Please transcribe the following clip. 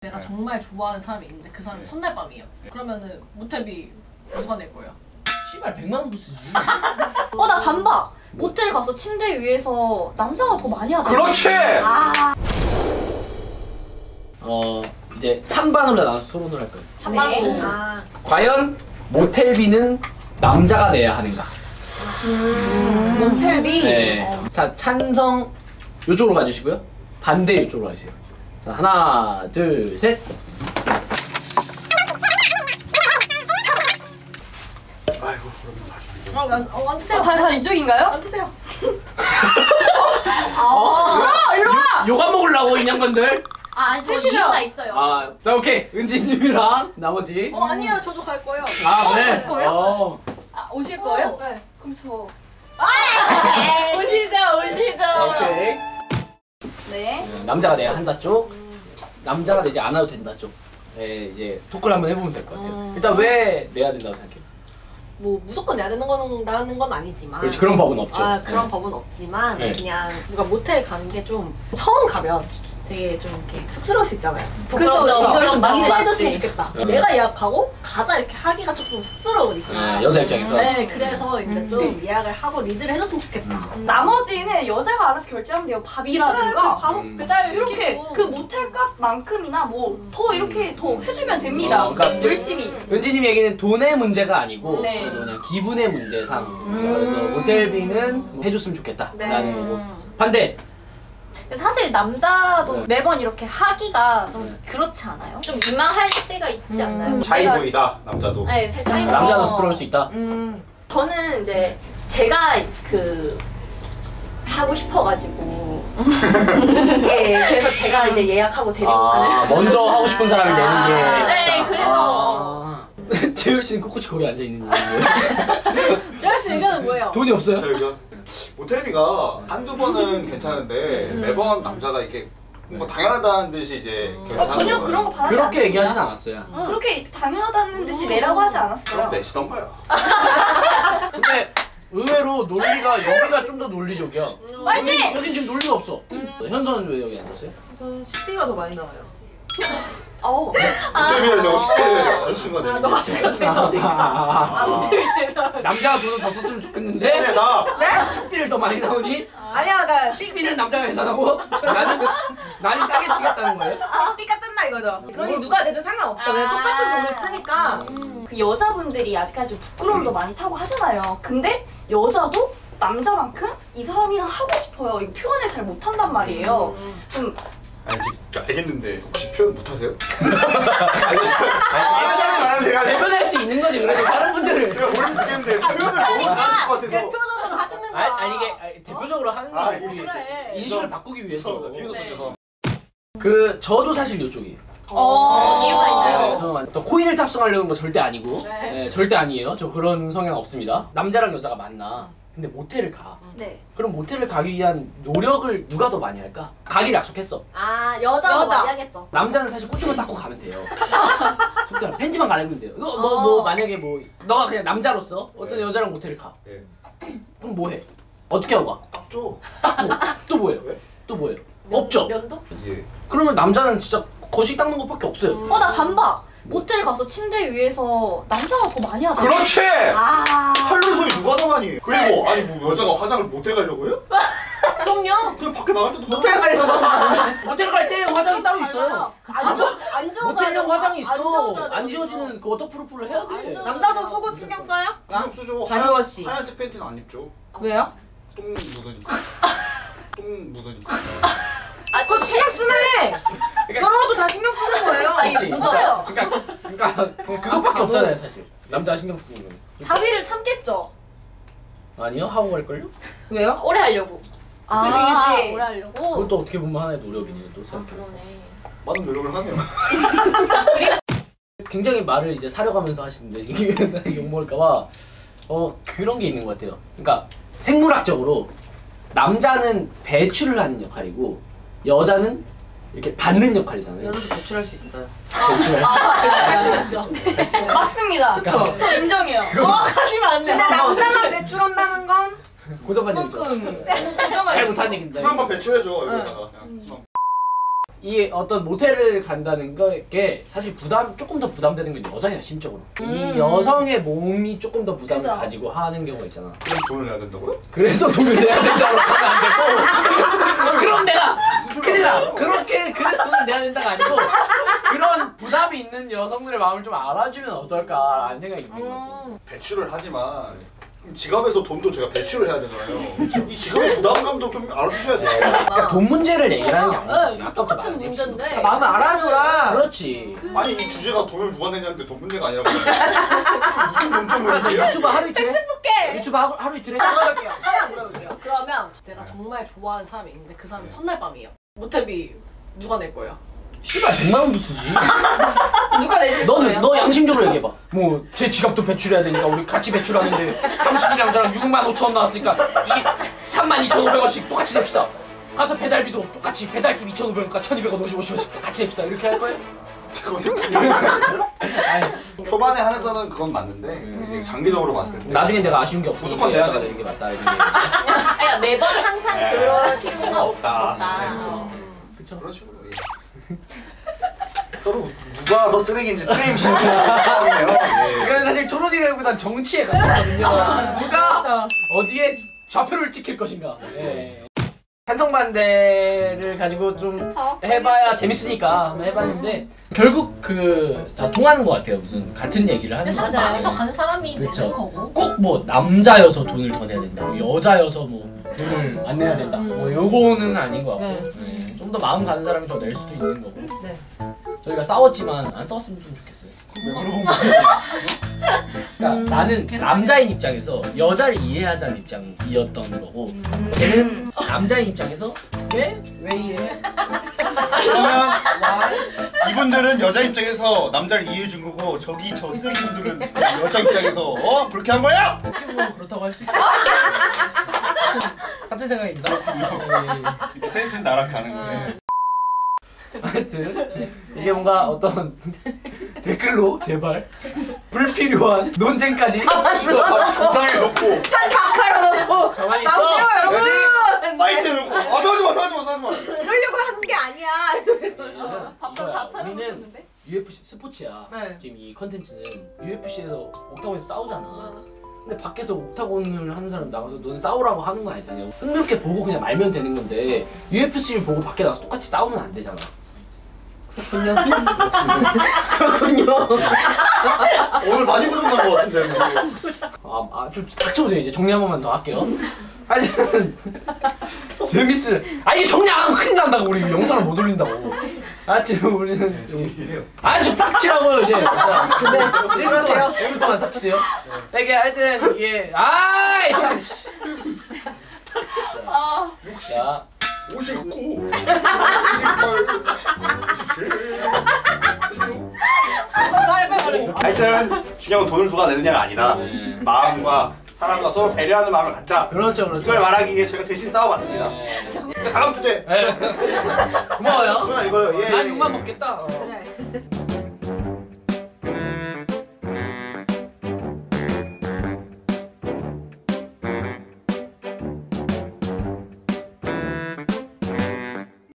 내가 정말 좋아하는 사람이 있는데 그 사람이 첫날밤이에요. 그러면은 모텔비 누가 낼 거예요? 씨발 100만 원도 쓰지. 어 나 반박. 모텔 가서 침대 위에서 남자가 더 많이 하잖아. 그렇지! 어 이제 찬반으로 나눠서 토론을 할 거예요. 반박으로. 아, 과연 모텔비는 남자가 내야 하는가? 모텔비? 네. 자 찬성 이쪽으로 가주시고요. 반대 이쪽으로 가주세요. 자 하나 둘 셋. 아이고 어, 난, 어, 안 드세요. 다, 다 이쪽인가요? 안 드세요. 아, 요가 먹으려고 이 양반들. 아 아니 저 드시죠. 이유가 있어요. 아, 자 오케이 은지님이랑 나머지. 어, 아니에요. 저도 갈 거예요. 아. 가실 거예요? 어. 아, 오실 거예요? 네. 그럼 저. 네. 오시죠, 오시죠. 오케이. 네. 어, 남자가 내야 한다 쪽, 남자가 내지 않아도 된다 쪽. 네 이제 토크를 한번 해보면 될 것 같아요. 음. 일단 왜 내야 된다고 생각해요? 뭐 무조건 내야 되는 건 나는 건 아니지만. 그렇지 그런 법은 없죠. 아 그런 네. 법은 없지만 네. 그냥 누가 모텔 가는 게 좀 처음 가면 되게 좀 이렇게 쑥스러울 수 있잖아요. 부끄럽죠. 이걸 좀 맞지, 이해해줬으면 맞지. 좋겠다. 네. 내가 예약하고 가자 이렇게 하기가 조금 쑥스러우니까. 네, 여자 입장에서. 네, 그래서 이제 좀 예약을 하고 리드를 해줬으면 좋겠다. 음. 나머지는 여자가 알아서 결제하면 돼요. 밥이라든가. 바로 음. 배달 이렇게 시키고. 그 모텔 값만큼이나 뭐 더 이렇게 더 해주면 됩니다. 어, 그러니까 열심히. 은지님 얘기는 돈의 문제가 아니고 네. 그냥 기분의 문제상 음. 어, 모텔비는 뭐 해줬으면 좋겠다라는 네. 거고 반대 사실 남자도 네. 매번 이렇게 하기가 좀 네. 그렇지 않아요? 좀 민망할 때가 있지 않나요? 차이 내가- 보이다 남자도 네, 살짝. 남자는 어. 부끄러울 수 있다. 음. 저는 이제 제가 그 하고 싶어가지고 예 그래서 제가 이제 예약하고 데리고 아 가는 먼저 하고 싶은 사람이 내는 게 아, 네. 그래서. 아. 재율 씨는 꿋꿋이 거기 앉아 있는 이유예요? 제가 씨 의견은 뭐예요? 돈이 없어요? 저 의견 모텔비가 한두 번은 괜찮은데 매번 남자가 이렇게 뭐 당연하다는 듯이 이제 어, 결제하는 전혀 그런 거 바라지 그렇게. 얘기하진 않았어요. 어, 그렇게 당연하다는 듯이 내라고 하지 않았어요. 그럼 내시던가요 근데 의외로 논리가 여기가 좀 더 논리적이야. 맞지? 여기, 여긴 지금 논리가 없어. 현선은 왜 여기 앉았어요? 저는 식비가 더 많이 나와요. 어우 모텔비 하려고 쉽게 여자친구가 내는 너가 게 지금 아, 모텔비 되나? 남자가 돈을 더 썼으면 좋겠는데 근데 나 식비를 더 많이 나오니 아니야, 그러니까 식비는 남자가 계산하고 나는 나는 싸게 치겠다는 거예요? 삐까 뜬다 이거죠. 그러니 뭐- 누가 내든 상관없다. 왜 똑같은 돈을 쓰니까. 그 여자분들이 아직까지 부끄러움도 많이 타고 하잖아요. 근데 여자도 남자만큼 이 사람이랑 하고 싶어요. 이거 표현을 잘 못한단 말이에요. 좀 아니 그- 알겠는데 혹시 표현 못하세요? 알겠어요 안 제가 대변할 수 있는 거지 그래도 다른 분들을. 제가 모르겠겠는데 표현을 너무 잘하실 것 같아서. 대표적으로 하시는 거야. 아니, 아니 이게 아니, 대표적으로 하는 아, 거지. 이게- 그래. 인식을 바꾸기 위해서. 네. 그 저도 사실 이쪽이에요 어, 이유가 있나요? 네, 저는 또 코인을 탑승하려는 거 절대 아니고. 네. 네, 절대 아니에요. 저 그런 성향 없습니다. 남자랑 여자가 만나 근데 모텔을 가 네 그럼 모텔을 가기 위한 노력을 누가 더 많이 할까? 가기를 약속했어 아, 여자가 여자. 많이 하겠죠. 남자는 사실 꼬추만 닦고 가면 돼요 속대로 팬티만 갈아입으면 돼요 너, 너 어. 뭐 만약에 뭐 너가 그냥 남자로서 어떤 네. 여자랑 모텔을 가 예. 그럼 뭐 해? 어떻게 하고 가? 딱죠 또 뭐예요? 왜? 또 뭐예요? 없죠? 면도? 예 그러면 남자는 진짜 거식 닦는 것밖에 없어요 어 나 반박 모텔 가서 침대 위에서 남자가 더 많이 하잖아 그렇지 아. 할로 소리 누가 더 많이 해? 그리고 아니 뭐 여자가 화장을 모텔 가려고요? 그럼요. 그냥 밖에 나갈 때도 모텔 가려고. 모텔 갈 때 화장이 따로 있어요 안 지워, 안 지워져야 모텔용 화장이 안 있어 안. 지워지는 그 waterproof를 해야 안돼 남자도 속옷 신경 써요? 신경 쓰죠. 하얀, 하얀색 팬티는 안 입죠 왜요? 똥 묻으니까 똥 묻으니까 아, 그거 신경 쓰네. 그런 것도 다 신경 쓰는 거예요. 아, 그치? 묻어요. 그러니까 그러니까 그- 그것밖에 아, 없잖아요 사실 남자 신경 쓰는 건 자비를 참겠죠 아니요 하고 갈걸요? 왜요? 오래 하려고 아 그지, 그지. 오래 하려고 그것도 어떻게 보면 하나의 노력이네요 또아 생각해 그러네 많은 노력을 하네요 굉장히 말을 이제 사려가면서 하시는데 지금 욕먹을까봐 어 그런 게 있는 것 같아요 그러니까 생물학적으로 남자는 배출을 하는 역할이고 여자는 이렇게 받는 역할이잖아요. 여자도 배출할 수 있어요. 대출. 맞습니다. 그쵸. 저 인정해요. 하시면 안 근데 남자만 배출한다는 건 고정관념 있죠. 그만큼 잘 못한 얘기입니다. 침 한번 배출해줘 여기다가 그냥 침 한- 이 어떤 모텔을 간다는 게 사실 부담 조금 더 부담되는 건 여자예요 심적으로. 이 여성의 몸이 조금 더 부담을 그죠. 가지고 하는 경우가 있잖아. 그럼 돈을 내야 된다고요? 그래서 돈을 내야 된다고 하면 안 되고 그럼 내가 큰일 나 그렇게 그래서 돈을 내야 된다가 아니고 그런 부담이 있는 여성들의 마음을 좀 알아주면 어떨까라는 생각이 있는 거지 배출을 하지만 지갑에서 돈도 제가 배출을 해야 되잖아요. 이 지갑의 부담감도 좀 알아주셔야 돼요. 그러니까 돈 문제를 얘기하는 게 아니지 네, 아까부터 똑같은 말했지. 문제인데 마음을 알아줘라. 그렇지 아니 이 주제가 돈을 누가 내냐는데 돈 문제가 아니라 무슨 논점을 그러니까 해요? 유튜브 하루 이틀 해? 유튜브 하루, 하루 이틀 해? 물어볼게요. 하나 물어볼게요. 그러면 내가 정말 좋아하는 사람이 있는데 그 사람이 첫날 밤이에요. 모텔비 누가 낼 거예요? 씨발 100만 원도 쓰지 누가 내실 너는 거예요? 너 양심적으로 얘기해봐 뭐 제 지갑도 배출해야 되니까 우리 같이 배출하는데 당신이랑 저랑 6만 5천 원 나왔으니까 이게 3만 2,500원씩 똑같이 냅시다 가서 배달비도 똑같이 배달팁 2,500원과 1,200원 50원씩 똑같이 냅시다 이렇게 할 거예요? 아니, 초반에 하면서는 그건 맞는데 이게 장기적으로 봤을 때 나중에 내가 아쉬운 게 없으니까 무조건 내야 여자가 돼. 되는 게 맞다 이런 게 그러니까 매번 항상 네. 그럴 필요가 없다. 없다. 네, 그렇죠. 그런 식으로 예. 서로 누가 더 쓰레기인지 게임 시작이네요. 예. 이건 사실 토론이라기보단 정치에 가깝거든요 누가 어디에 좌표를 찍힐 것인가 예. 찬성 반대를 가지고 좀. 해봐야 재밌으니까 한번 해봤는데 결국 그 다 통하는 것 같아요 무슨 같은 얘기를 하는 사실 거 마음이 더 가는 사람이. 내는 거고. 꼭 뭐 남자여서 돈을 더 내야 된다 뭐 여자여서 뭐 돈을 안 내야 된다 뭐 요거는 아닌 것 같고 네. 네. 좀더 마음 가는 사람이 더 낼 수도 있는 거고 네. 저희가 싸웠지만 안 싸웠으면 좀 좋겠어요 왜 물어본 거야? 그러니까 나는 남자인 입장에서 여자를 이해하자는 입장이었던 거고 걔는 남자인 입장에서 왜? 왜 이해해? 그러면 Why? 이분들은 여자 입장에서 남자를 이해해 준 거고 저기 저 쓰레기분들은 그 여자 입장에서 어 그렇게 한 거야? 어떻게 보면 그렇다고 할 수 있어요 같은, 같은 생각입니다 네. 센스는 나락하는 거네. 하여튼 이게 뭔가 어떤 댓글로 제발 불필요한 논쟁까지 적당히 놓고 각하로 놓고 가만히 있어 나오세요 여러분. fight 놓고 아 싸우지 마 싸우지 마 싸우지 마. 그러려고 하는 게 아니야. 밥상 다 우리는 차려주셨는데? UFC 스포츠야 네. 지금 이 컨텐츠는 UFC에서 옥타곤에서 싸우잖아 근데 밖에서 옥타곤을 하는 사람 나가서 넌 싸우라고 하는 거 아니잖아요 흥미롭게 보고 그냥 말면 되는 건데 UFC를 보고 밖에 나가서 똑같이 싸우면 안 되잖아 그렇군요 그렇군요. 오늘 많이 부족한 거 같은데. 아, 아, 좀 닥쳐보세요. 이제 정리 한 번만 더 할게요. 하여튼 재밌을. 아 이게 정리 안 하면 큰일 난다고 우리 영상을 못 올린다고. 하여튼 우리는 이해요. 아좀 닥치라고요 이제. 네, 그러세요. 1분 동안 닥치세요. 자, 이게 하여튼 이게 아이 참. 씨. 아, 자, 59, 58, 97. 하여튼 중요한 건 돈을 누가 내느냐가 아니다. 네. 마음과 사랑과 서로 배려하는 마음을 갖자. 그렇죠 그렇죠. 이걸 말하기 위해 제가 대신 싸워봤습니다. 네. 다음 주제. 네. 고마워요. 그건 이거요. 예. 난 욕만 먹겠다. 어. 네.